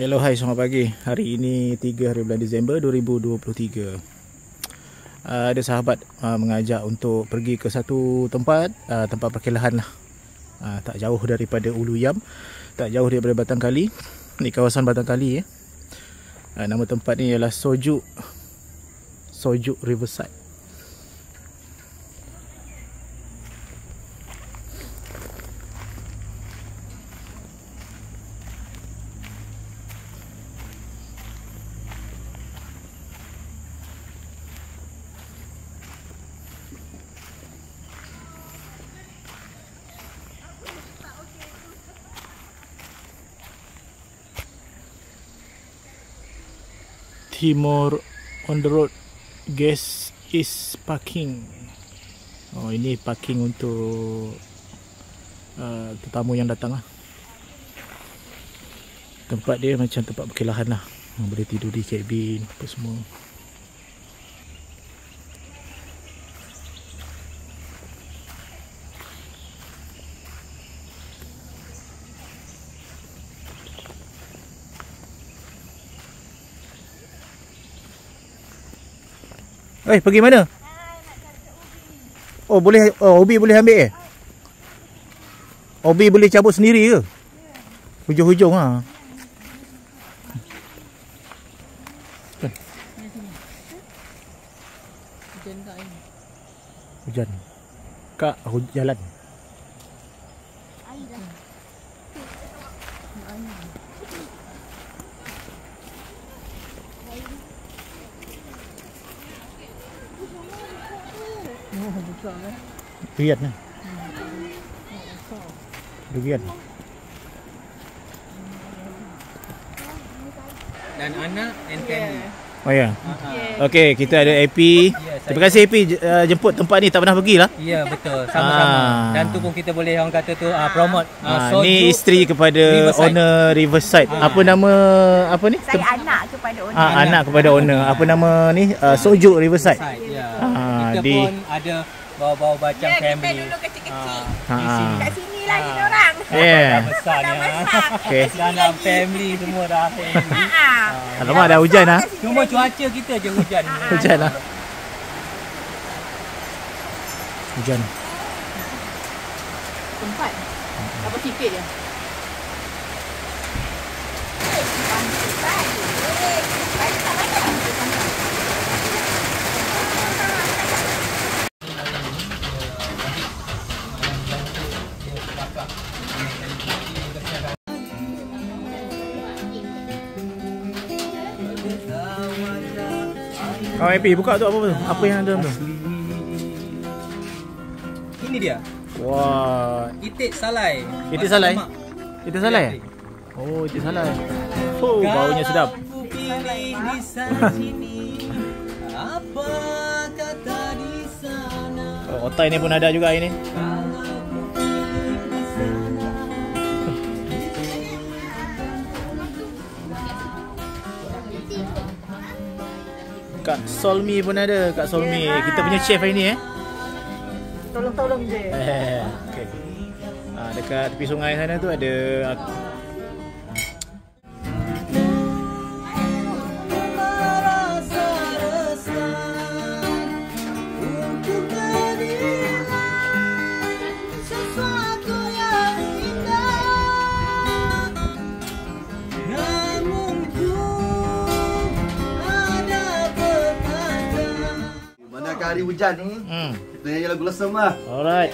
Hello, hai, selamat pagi. Hari ini 3 hari bulan Disember 2023. Uh, ada sahabat uh, mengajak untuk pergi ke satu tempat, uh, tempat perkelahan lah. Uh, tak jauh daripada Ulu Yam, tak jauh daripada Batang Kali. Ni kawasan Batang Kali ya. Uh, nama tempat ni ialah Sojuk Sojuk Riverside. Timur on the road gas is parking. Oh ini parking untuk uh, tetamu yang datang lah. Tempat dia macam tempat perkelahan lah. Boleh tidur di kabin apa semua Eh, pergi mana? Oh, boleh oh, Obi boleh ambil eh? Obi boleh cabut sendiri ke? Hujung-hujung ah. Hujan ni. Hujan. Kak hu- jalan. Besar eh. Durian lah. Durian. dan anak and family. Oh ya. Yeah. Okey, kita ada AP. Terima kasih AP uh, jemput tempat ni tak pernah pergi lah. Ya betul sama-sama. Ah. Dan tu pun kita boleh orang kata tu uh, promote uh, Ah, ni isteri kepada Riverside. owner Riverside. Ah. Apa nama apa ni? Saya anak kepada owner. Ah, anak kepada owner. Apa nama ni? Uh, Sojuk Riverside. Ya. Ah, kita di- pun ada bawa-bawa macam Ya, kita family. dulu kecil-kecil. Ha. di sini. Kat sini lah kita orang. Yeah. Dah besar ni. Dah ah. besar. Okey. Dan dah family semua dah family. Ha. Alamak dah hujan ah. Cuma cuaca kita je hujan. Hujan lah. Hujan. Tempat. Apa sikit je. Kau AP buka tu apa tu? Apa yang ada tu? Ini dia. Wah, Itik salai. Itik salai? itu salah eh? Oh, itu salah. Oh, baunya sedap. Apa kata di sana? Oh, otai ni pun ada juga ini. Kak Solmi pun ada, Kak Solmi. Kita punya chef hari ni eh. Tolong-tolong je. Eh, okay. Ah, dekat tepi sungai sana tu ada hari hujan ni hmm. Kita nyanyi lagu lesem lah Alright.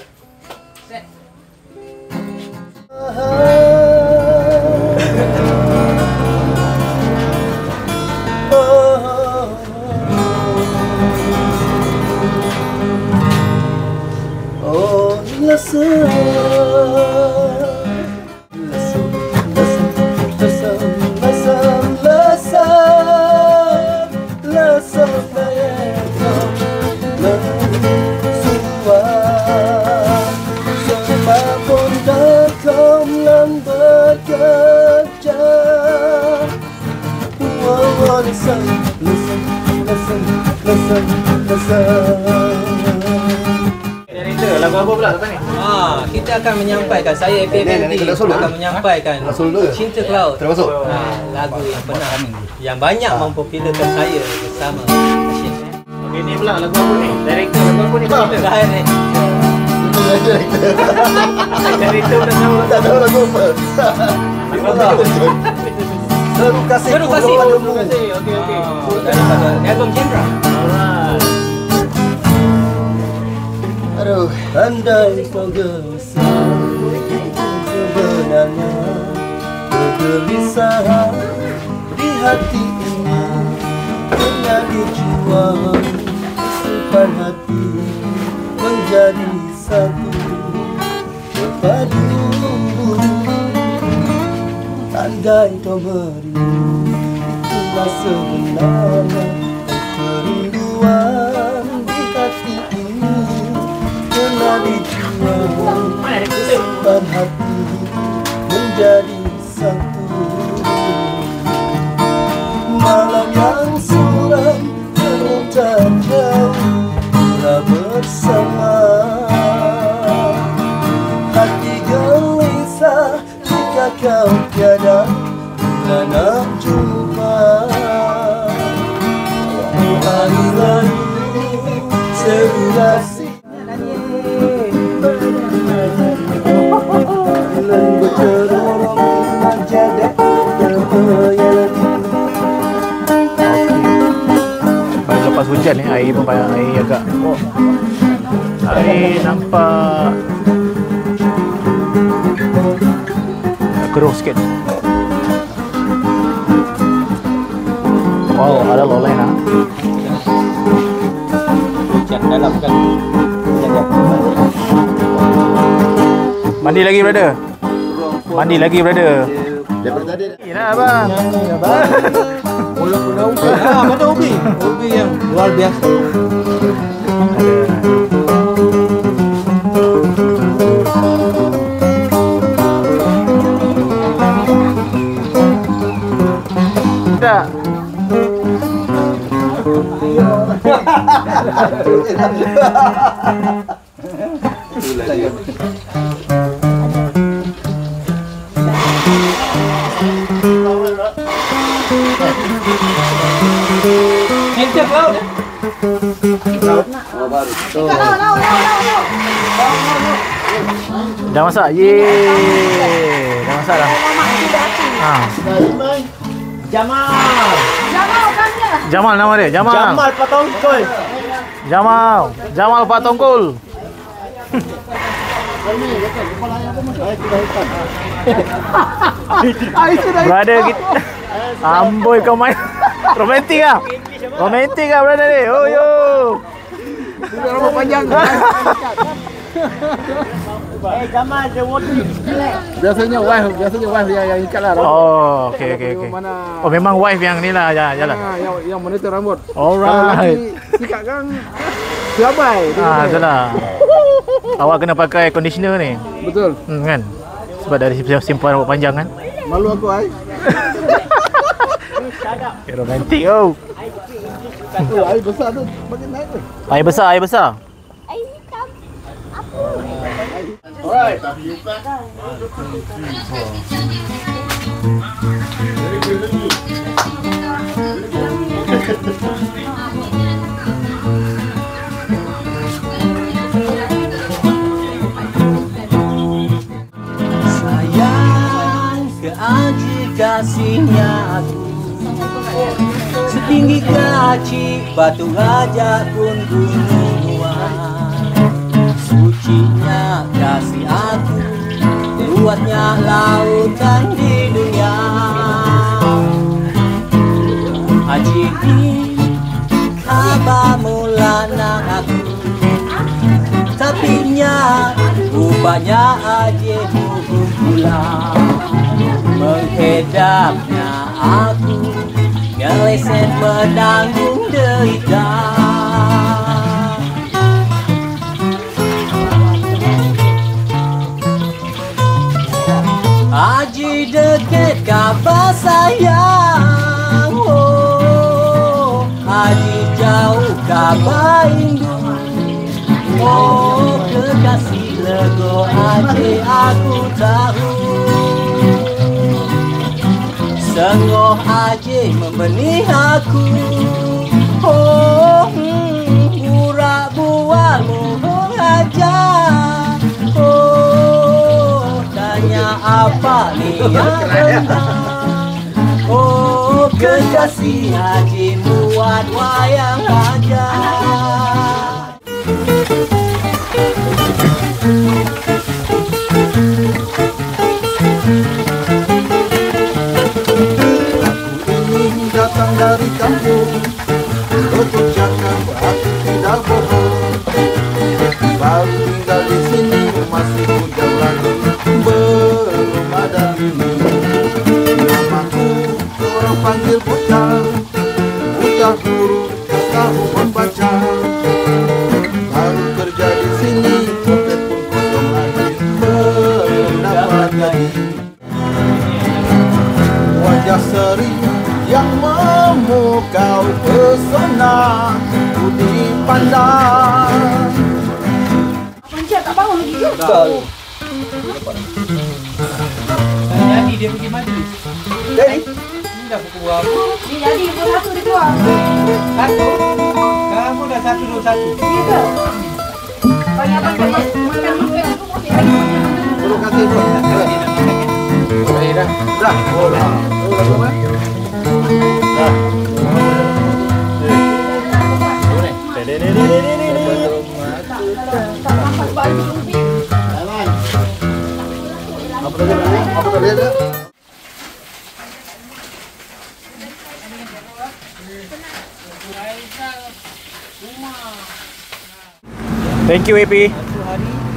Oh, listen, listen, listen, listen, listen. Lagu apa pula ni? Ah, kita akan menyampaikan saya kena solo, akan ni. menyampaikan ke? Cinta Cloud. Termasuk? Ah, lagu yang pernah yang banyak mempopularkan saya bersama. Okey ni pula lagu apa ni? Director lagu apa ni? Director. Direct. Director dah tahu. Tak tahu lagu apa. Seru kasih Seru kasih. okey. Ah, daripada album Genre. Aduh, andai kau gelisah Sebenarnya Kegelisahan Di hati ini Menjadi jiwa Simpan hati Menjadi satu Berpadu Andai kau merindu Itulah sebenarnya Kerinduan di hati ini Kena dijual. Simpan hati Menjadi lepas hujan ni air pun banyak air agak air nampak keruh sikit. Wow, ada low line ah. Hujan dalam kan. Mandi lagi brother. Mandi lagi brother. Daripada tadi Ina abang. Walaupun dah ubi. Ah, mana ubi? Ubi yang luar biasa. Dah masak. Yeay. Dah masak dah. Ha. Jamal. Jamal nama dia. Jamal. Jamal Patongkol. Jamal. Jamal Pak Tongkol. brother kita. Amboi kau main. Romantik ah. Romantik ah brother ni. Oh yo. Rambut panjang Biasanya wife Biasanya wife yang, yang ikat lah rambut Oh, okey okey okey. Mana Oh memang wife yang ni lah ya jalan. Ah, yang, yang monitor rambut Alright. Sikat kan Selabai Ah, itulah. Awak kena pakai conditioner ni. Betul Hmm, kan? Sebab dari sim- simpan rambut panjang kan. Malu aku ai Okay, romantik oh. Oh, air besar tu Bagi naik tu Air besar, air besar. Air hitam. Apa? Alright Sayang keaji kasihnya aku Setinggi kaci batu raja pun gunungan Sucinya kasih aku Luasnya lautan di dunia. Haji kabar mulana aku. Tapi nya rupanya hukum pula. Menghedapnya aku Ngeleset menanggung derita. Haji deket kabar sayang. Oh, Haji jauh kabar indu Oh kekasih kasih lego aja aku tahu Senggoh aja membenih aku. Oh, hmm, urak buah muhung aja Oh, tanya apa ni yang benar? Oh, kekasih haji buat wayang aja buta Buta huruf tak tahu membaca Baru kerja di sini Poket pun kosong lagi Belum dapat gaji Wajah seri yang memukau pesona Budi pandang Pancet tak bangun lagi ke? Jadi dia pergi majlis Jadi dah pukul berapa? Ni jadi pukul satu dia keluar. Satu pun dah satu dua satu Ya ke? Banyak makan makan makan aku putih lagi. Terima kasih bro Boleh dah Dah Oh dah Oh dah belum eh Tak sebab ada lebih. Apa tadi Apa tadi Thank you AP.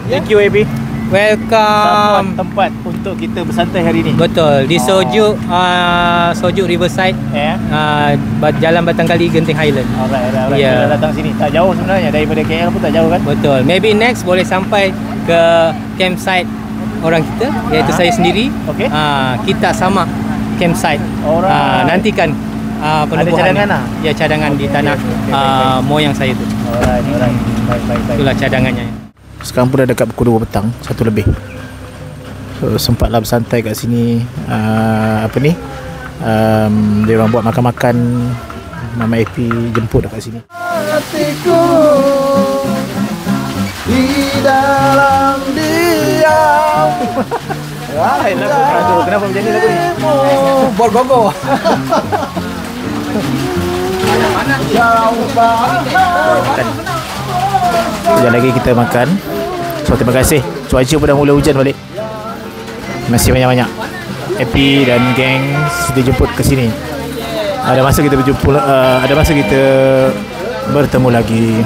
Thank you AP. Welcome. tempat untuk kita bersantai hari ni. Betul. Di Sojuk uh, Sojuk Riverside Ya. uh, Bat- Jalan Batang Kali Genting Highland. Alright, alright, alright. Ya. Kita datang sini. Tak jauh sebenarnya daripada KL pun tak jauh kan? Betul. Maybe next boleh sampai ke campsite orang kita iaitu saya sendiri. Okey. Uh, kita sama campsite. Alright. Uh, nantikan uh, penubuhan. cadangan lah? Ya cadangan di tanah okey, okey, uh, moyang saya tu. Alright, alright. Baik, baik, baik. Itulah cadangannya. Sekarang pun dah dekat pukul 2 petang, satu lebih. So, sempatlah bersantai kat sini. Uh, apa ni? Um, dia orang buat makan-makan. Mama AP jemput dekat sini. hatiku di dalam diam Wah, lagu kenapa macam ni lagu ni? Bor gogo. Sekejap lagi kita makan. So, terima kasih. Cuaca pun dah mula hujan balik. Terima kasih banyak-banyak. Happy dan geng sudah jemput ke sini. Ada masa kita berjumpa uh, ada masa kita bertemu lagi.